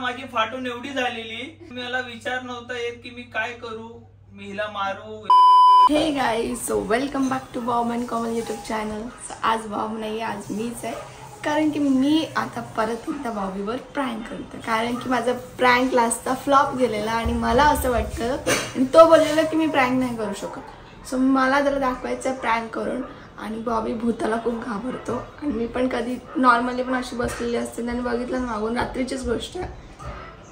माझी फाटून एवढी झालेली मला विचार नव्हता येत की मी काय करू मी हिला मारू hey guys so welcome back to Boman common YouTube channel आज बॉम नाही आज मीच आहे कारण की मी आता परत एकदा बॉबीवर प्रँक करतो कारण की माझा प्रँक लास्टचा फ्लॉप गेलेला आणि मला असं वाटतं आणि तो बोललेला की मी प्रँक नाही करू शकत सो मला जरा दाखवायचं प्रँक करून आणि बॉबी भूताला खूप घाबरतो आणि मी पण कधी नॉर्मली पण अशी बसलेली असते आणि बघितलं मागून रात्रीचीच गोष्ट आहे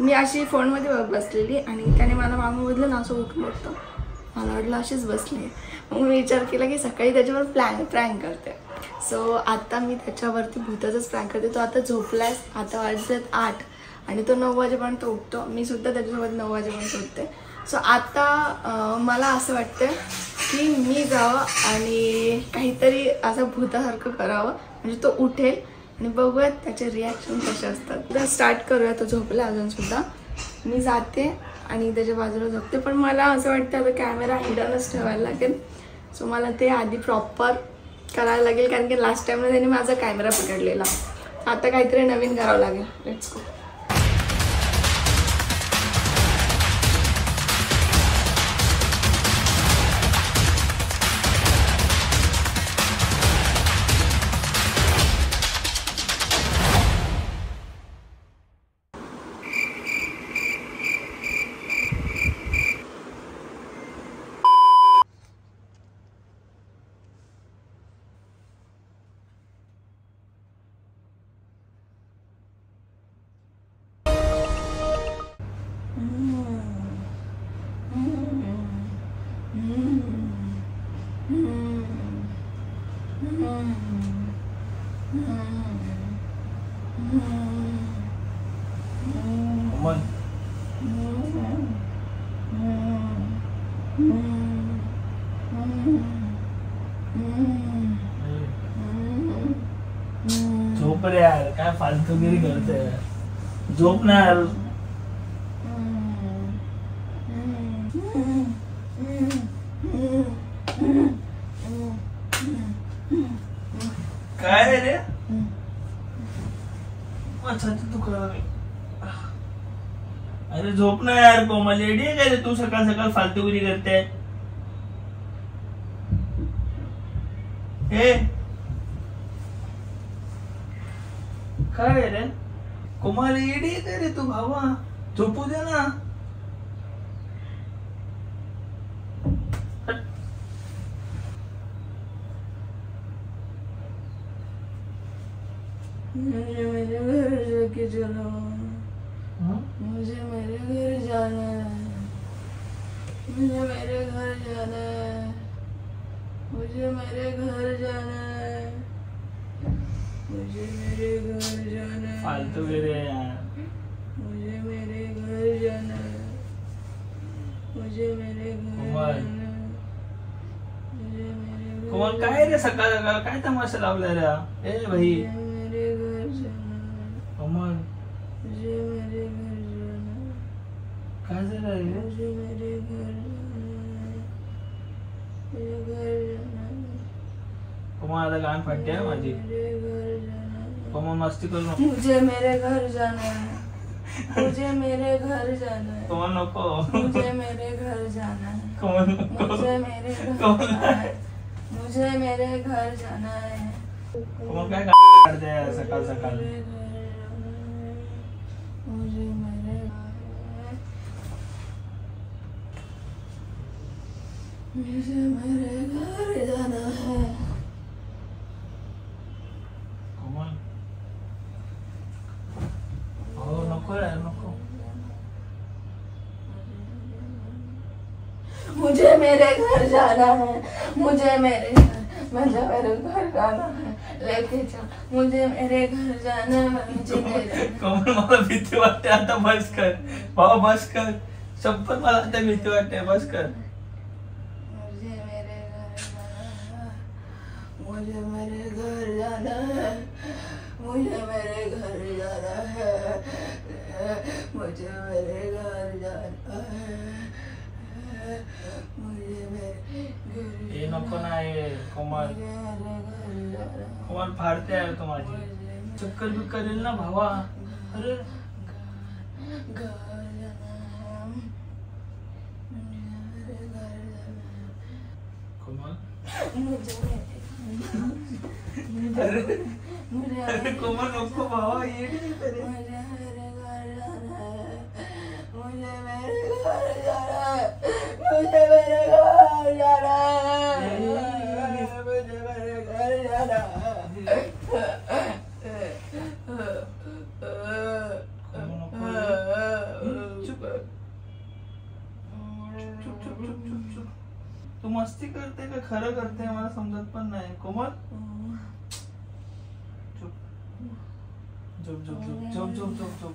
मी अशी फोनमध्ये बसलेली आणि त्याने मला मागून म्हटलं ना असं उठून उठतं मला वाटलं अशीच बसली मग मी विचार केला की सकाळी त्याच्यावर प्लॅन प्रँक करते सो आत्ता मी त्याच्यावरती भूताचाच प्रँक करते तो आता झोपलायस आता वाजले आठ आणि तो नऊ वाजेपर्यंत उठतो मी सुद्धा त्याच्यासोबत नऊ वाजेपर्यंत उठते सो आत्ता मला असं वाटतं की मी जावं आणि काहीतरी असं भूतासारखं करावं म्हणजे तो उठेल आणि बघूयात त्याचे रिॲक्शन कसे असतात उद्या स्टार्ट करूया तो झोपला अजून सुद्धा मी जाते आणि त्याच्या बाजूला झोपते पण मला असं वाटतं आता कॅमेरा हिडनच ठेवायला लागेल सो मला ते आधी प्रॉपर करायला लागेल कारण की लास्ट टाईमला त्याने माझा कॅमेरा पकडलेला आता काहीतरी नवीन करावं लागेल लेट्स गो काय फालतूगिरी करते झोप झोपणार काय रे अच्छा अरे झोप ना यार कोमल रेडी आहे काय तू सकाळ सकाळ फालतूगिरी करते हे काय रे कुमार येडी काय रे तू भावा झोपू दे ना मेरे घर जाके चलाओ फालतू मेरे यहाँ मुझे मेरे घर जाना मुझे मेरे घर कोमल काय रे सकाळ सकाळ काय तमाशा लावला रे ए भाई मेरे घर जाना कोमल मुझे मेरे घर जाना काय रे मुझे मेरे घर जाना मुझे घर जाना कोमल आता गाण फाटते माझी मेरे घर जाना तुम मस्ती कर लो मुझे मेरे घर जाना है मुझे मेरे घर जाना है कौन मुझे मेरे घर जाना है कौन मुझे मेरे मुझे मेरे घर जाना है कर दे सकाल सकाल मुझे मेरे मुझे मेरे घर जाना है जाना है मुझे मेरे मुझे मेरे घर जाना है लेके मुझे मेरे घर जाना है मुझे कमल आता बस कर बस कर आता बस कर मुझे मेरे घर मुझे मेरे घर जाना है मुझे मेरे घर जाना है मुझे मेरे घर जाना है हे नको ना हे कोमल कोमल फाडते आहे तो चक्कर बिक्कर येईल ना भावा अरे अरे कोमल नको भावा ये मुझे मेरे घर जाना है मुझे मेरे घर तू मस्ती करते का खरं करते मला समजत पण नाही कोमल चुप अं. चुप झोप झोप झोप झोप झोप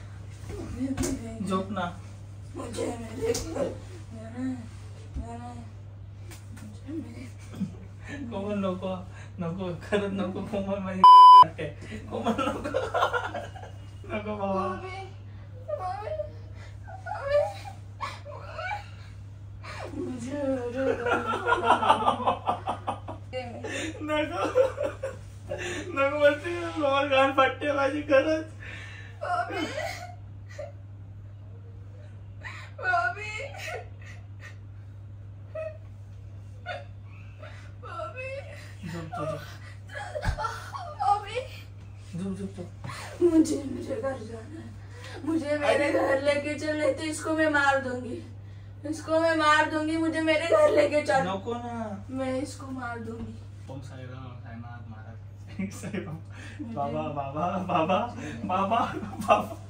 झोंकना मुझे मेरे कोमल नको नको खरंच नको कोमल माझी वाटते कोमल नको नको बाबा मुझे नको नको बोलते कोमल गाण फाटते माझी खरंच मुझे मुझे घर जाना मुझे मेरे घर लेके चले तो इसको मैं मार दूंगी इसको मैं मार दूंगी मुझे मेरे घर लेके चलो को ना मैं इसको मार दूंगी ओम साई राम साई नाथ महाराज साई बाबा बाबा बाबा बाबा बाबा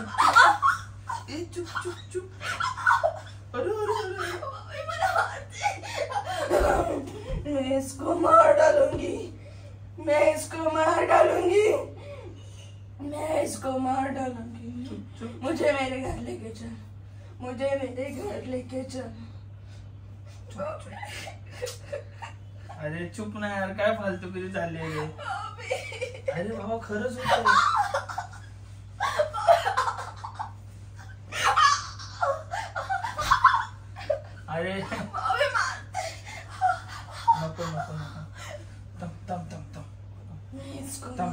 अरे इसको मार डालूंगी मैं इसको मार डालूंगी मैं इसको मार डालूंगी मुझे मेरे घर लेके चल मुझे मेरे घर लेके चल अरे चुप ना यार काय फालतू किती चालली अरे बाबा खरंच होतं अरे अबे मत मत मत मैं इसको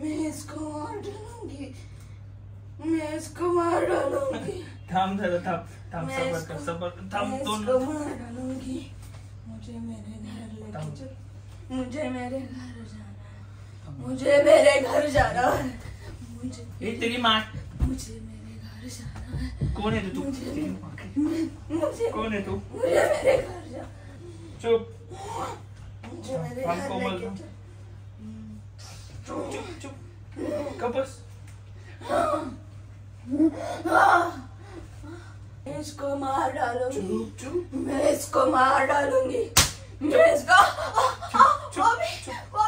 मैं इसको मार डालूंगी मैं इसको मार डालूंगी कर तो इसको मार डालूंगी मुझे मेरे घर लेके चल मुझे मेरे घर जाना है मुझे मेरे घर जाना है मुझे मुझे मेरे घर जाना है कौन है तू मुझे कौन है तू मुझे मेरे घर जा चुप मुझे मेरे घर कोमल चुप चुप चुप कपस इसको मार डालूंगी चुप चुप मैं इसको मार डालूंगी मैं इसको वो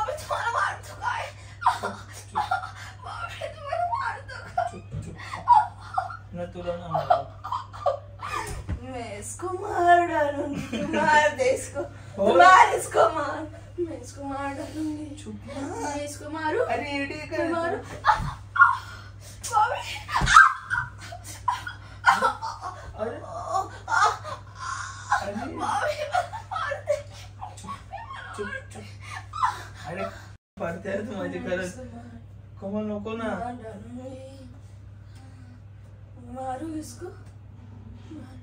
मैं इसको मार डालूंगी तू मार दे इसको तू मार इसको मार मैं इसको मार डालूंगी चुप मैं इसको मारूं अरे एडी कर मारूं अरे अरे पडते आहे तू माझी खरंच कमल नको ना मारू इसको मारू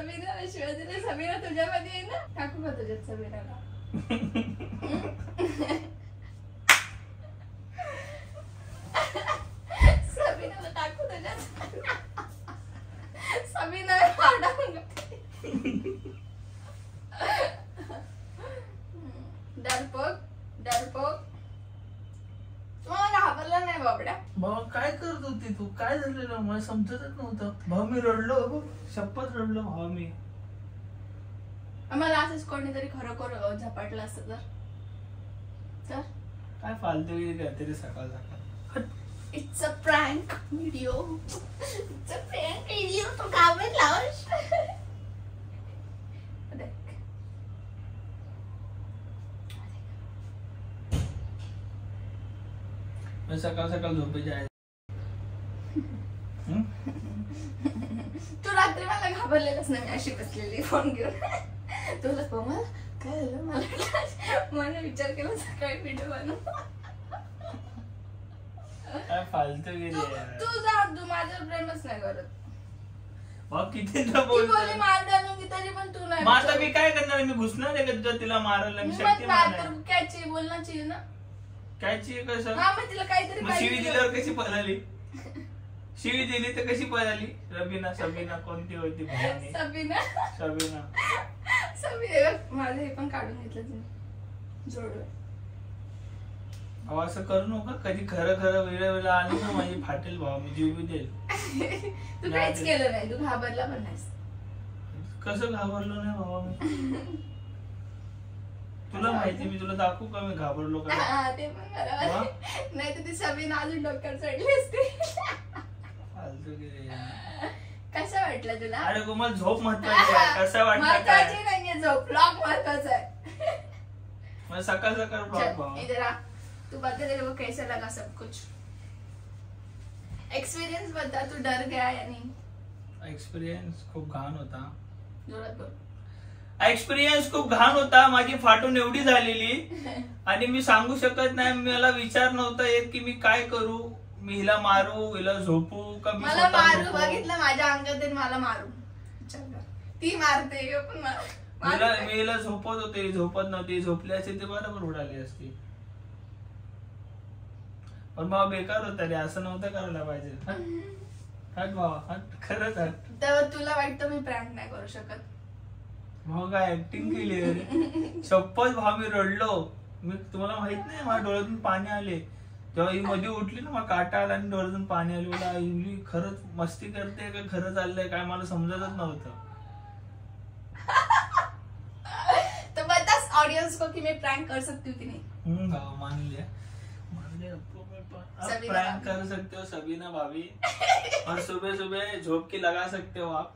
समीराला शिवाय दिले समीरा तुझ्यामध्ये आहे ना का तुझ्यात समीराला घाबरला नाही बाबड्या बाबा काय करत होती तू काय झालेलं मला समजतच नव्हतं रडलो शपथ रडलो भाऊ मी आम्हाला असंच कोणीतरी खरोखर झपाटलं असत तर तर काय फालतू करते ते सकाळ सकाळ it's a prank video it's a prank video तो कामेत लावश सकाळ सकाळ झोपेच्या आहे रात्री मला घाबरलेलंच नाही मी अशी बसलेली फोन घेऊन तो लग मला काय झालं मला मला विचार केला सकाळी व्हिडिओ बनव फालतू गेली तू जा तू माझ्यावर प्रेमच नाही करत मग किती बोलली मार डालून तरी पण तू नाही माझा मी काय करणार मी घुसणार आहे का तिला मारायला मी शक्ती नाही कॅची बोलण्याची ना कॅची कसं हा मग तिला काहीतरी शिवी दिल्यावर कशी पळाली शिवी दिली तर कशी आली रबीना सबीना कोणती होती सबीना सबीना सबीना माझे हे पण काढून घेतलं तुम्ही जोड असं करू नका कधी खर खर वेळ वेळा आली ना माझी फाटेल भाऊ मी जीव बी देईल तू काहीच केलं नाही तू घाबरला पण नाही कसं घाबरलो नाही भावा मी तुला माहिती मी तुला दाखवू का मी घाबरलो का ते पण नाही तर ती सबीन अजून डॉक्टर चढली असते कसं वाटलं तुला अरे कोमल झोप महत्वाची आहे कसं वाटलं महत्वाची नाहीये झोप ब्लॉग महत्वाचा आहे मला सकाळ सकाळ ब्लॉग तू बता तेरे को कैसा लगा सब कुछ एक्सपीरियंस बता तू डर गया या नहीं एक्सपिरियन्स खूप घाण होता एक्सपिरियन्स खूप घाण होता माझी फाटून एवढी झालेली आणि मी सांगू शकत नाही मला विचार नव्हता येत की मी काय करू मी हिला मारू हिला झोपू का मी मला मारू बघितलं माझ्या अंगात मला मारू ती मारते ह्यो मी हिला झोपत होते झोपत नव्हती झोपली असते ते बरोबर उडाली असती पण भाव बेकार होता रे असं नव्हतं करायला पाहिजे हट. बाबा खरंच हट तर तुला वाटतं मी प्रँक नाही करू शकत भाऊ काय ऍक्टिंग केली रे भाऊ भाव मी रडलो मी तुम्हाला माहित नाही माझ्या डोळ्यातून पाणी आले तेव्हा मध्ये उठली ना मग काटा आणि डोळ्यातून पाणी आले बोला इमली खरंच मस्ती करते का खरं चाललंय काय मला समजतच नव्हतं ऑडियंस को कि मैं प्रैंक कर सकती हूँ कि नहीं हम्म, हाँ, मान लिया मान लिया, अब मैं आप सबीना भाभी। कर सकते हो सबीना भाभी और सुबह सुबह झोंक के लगा सकते हो आप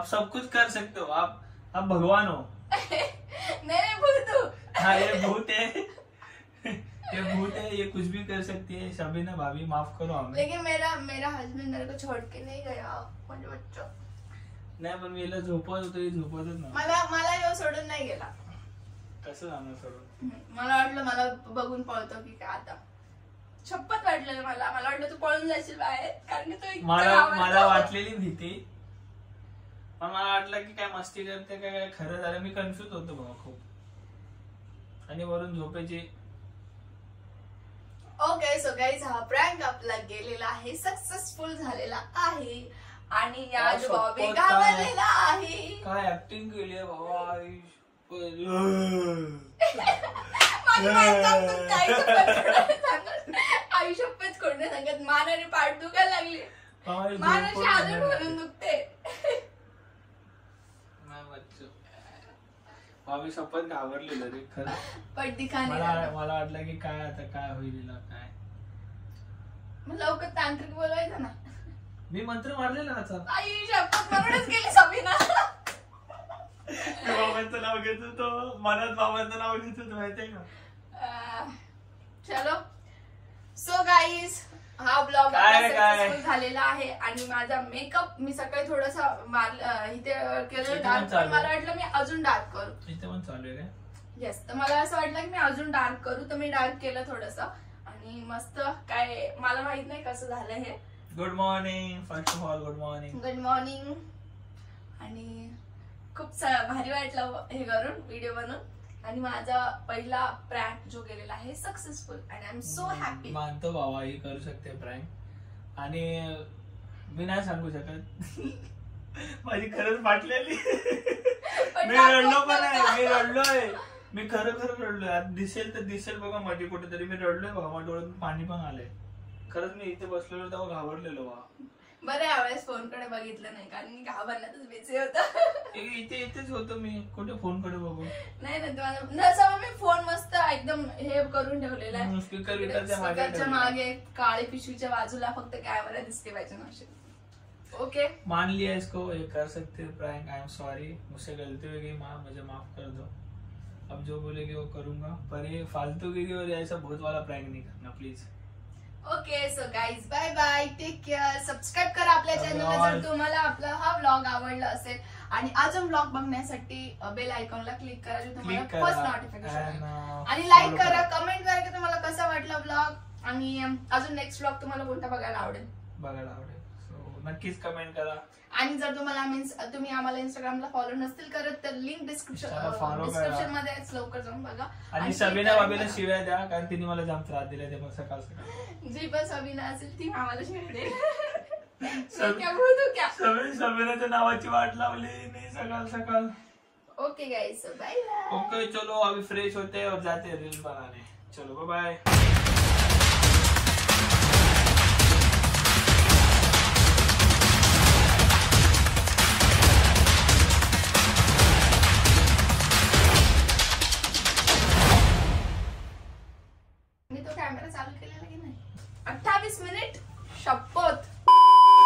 आप सब कुछ कर सकते हो आप आप भगवान हो नहीं नहीं भूल हाँ ये भूत है ये भूत है ये कुछ भी कर सकती है सभी ना भाभी माफ करो हमें लेकिन मेरा मेरा हस्बैंड मेरे को छोड़ के नहीं गया म्हणजे बच्चा नाही पण मी हिला झोपत होतो नाही मला मला यो सोडून नाही गेला कसं जाणार सोडून मला वाटलं मला बघून पळतो की काय आता छप्पत वाटलेलं मला मला वाटलं तू पळून जाशील बाहेर कारण की तो मला मला वाटलेली भीती पण मला वाटलं की काय मस्ती करते काय काय खरं झालं मी कन्फ्युज होतो भाऊ खूप आणि वरून झोपेची ओके सो गाईज हा प्रँक आपला गेलेला आहे सक्सेसफुल झालेला आहे आणि या बॉबी शपथ आहे काय ऍक्टिंग केली बाबा माझं बांधकाम तर सांगत- आई शपथ सांगत मानाने पाठ दुखायला लागली मानाशी आदर म्हणून दुखते आम्ही शपथ घाबरलेलं रे खरं पडती खाली मला मला वाटलं की काय आता काय होईल काय मग लवकर तांत्रिक बोलवायचं ना मी मंत्र मारलेला आता आई शपथ म्हणूनच गेली बाबांचं नाव घेत होतो मनात बाबांचं नाव घेत होतो माहितीये का चलो हा ब्लॉग सक्सेसफुल झालेला आहे आणि माझा मेकअप मी सकाळी थोडासा इथे केलेलं मला वाटलं मी अजून डार्क करू येस तर मला असं वाटलं की मी अजून डार्क करू तर मी डार्क केलं थोडस आणि मस्त काय मला माहित नाही कसं झालं हे good morning first of all good morning good morning आणि खूप भारी वाटलं हे करून व्हिडिओ बनवून आणि माझा पहिला प्रँक जो गेलेला आहे सक्सेसफुल आणि आय एम सो हॅपी मानतो बाबा ही करू शकते प्रँक आणि मी नाही सांगू शकत माझी खरंच फाटलेली मी रडलो पण मी रडलोय मी खरं खरं रडलोय दिसेल तर दिसेल बघा माझी कुठेतरी मी रडलोय भावा डोळ्यात पाणी पण आलंय खरंच मी इथे बसलेलो तेव्हा घाबरलेलो बा वेळेस फोन फोनकडे बघितलं नाही कारण मी घाबरण्यातच बिझी होता इथे इथेच होतो मी कुठे फोन कडे बघू नाही ना मी फोन मस्त एकदम हे करून ठेवलेला आहे मागे काळी पिशवीच्या बाजूला फक्त कॅमेरा दिसले पाहिजे ना ओके मान लिया इसको ये कर सकते प्रैंक आई एम सॉरी मुझसे गलती हो गई माँ मुझे माफ कर दो अब जो बोलेगी वो करूंगा पर ये फालतू की और ऐसा बहुत वाला प्रैंक नहीं करना please okay so guys bye bye take care subscribe करा आपल्या चॅनलला जर तुम्हाला आपला हा ब्लॉग आवडला असेल आणि अजून व्लॉग बघण्यासाठी बेल आयकॉनला क्लिक करा जे तुम्हाला फर्स्ट नोटिफिकेशन uh, आणि लाईक करा कमेंट करा की तुम्हाला कसा वाटला ब्लॉग आणि अजून नेक्स्ट व्लॉग तुम्हाला कोणता बघायला आवडेल बघायला आवडेल नक्कीच कमेंट करा आणि जर तुम्हाला मीन्स तुम्ही आम्हाला इंस्टाग्रामला फॉलो नसतील करत तर लिंक डिस्क्रिप्शन डिस्क्रिप्शन मध्ये लवकर जाऊन बघा आणि सबिना बाबीला शिव्या द्या कारण तिने मला जाम त्रास दिला ते सकाळ सकाळ जी पण सबिना असेल ती आम्हाला शिव्या दे नावाची वाट लावली नाही सकाळ सकाळ okay guys bye bye okay चलो आम्ही फ्रेश होते और जाते रील बनाने चलो बाय chapô!